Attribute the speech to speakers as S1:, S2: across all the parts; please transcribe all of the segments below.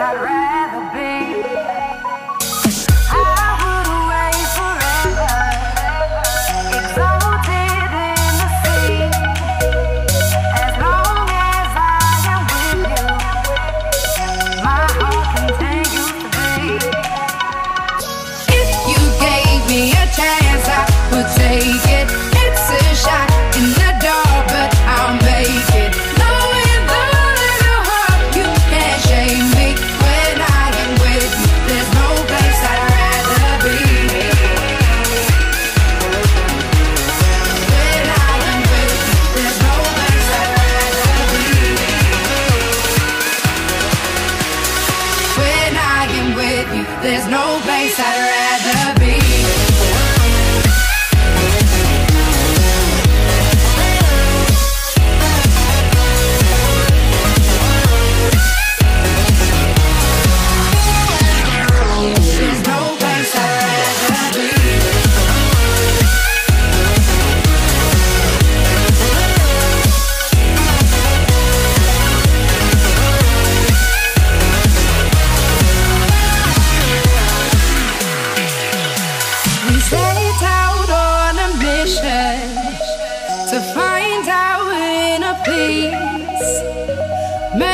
S1: I'd rather be. I would wait forever, exalted in the sea. As long as I am with you, my heart. If you gave me a chance, I would take it. There's no place I'd rather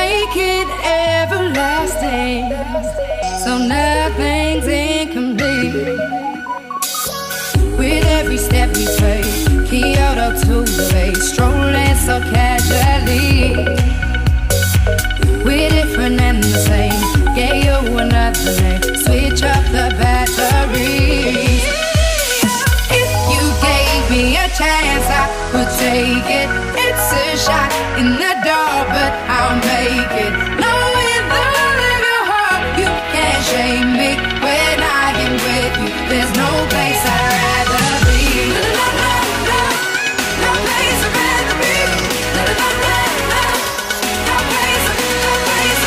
S1: make it everlasting, so nothing's incomplete. With every step we take, Kyoto to the bay, strolling so casually. We're different and the same. You another name. Switch up the batteries. Chance, I would take it. It's a shot in the dark, but I'll make it. Knowing the little heart, you can't shame me when I am with you. There's no place I'd rather be. No place I'd rather be. No place, no place,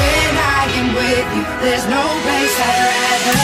S1: When I am with you, there's no place I'd rather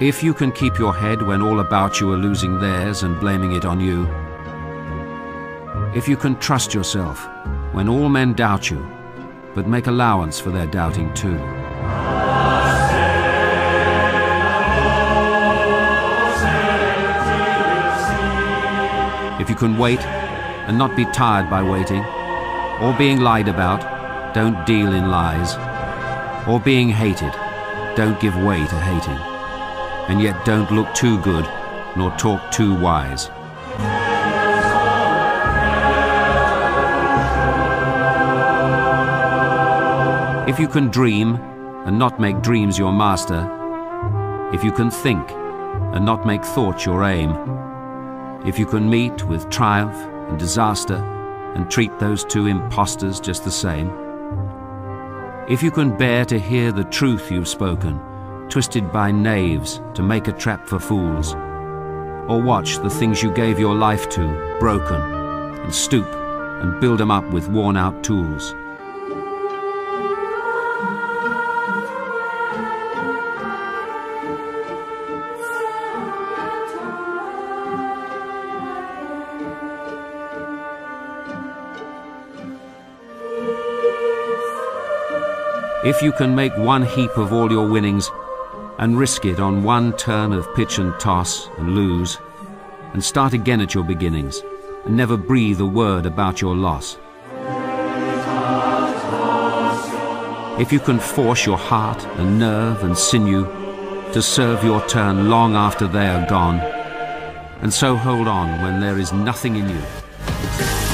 S2: If you can keep your head when all about you are losing theirs and blaming it on you, if you can trust yourself when all men doubt you, but make allowance for their doubting too. If you can wait and not be tired by waiting, or being lied about, don't deal in lies, or being hated, don't give way to hating and yet don't look too good nor talk too wise. If you can dream and not make dreams your master, if you can think and not make thought your aim, if you can meet with triumph and disaster and treat those two impostors just the same, if you can bear to hear the truth you've spoken, twisted by knaves to make a trap for fools, or watch the things you gave your life to broken, and stoop and build them up with worn out tools. If you can make one heap of all your winnings and risk it on one turn of pitch and toss and lose, and start again at your beginnings, and never breathe a word about your loss. If you can force your heart and nerve and sinew to serve your turn long after they are gone, and so hold on when there is nothing in you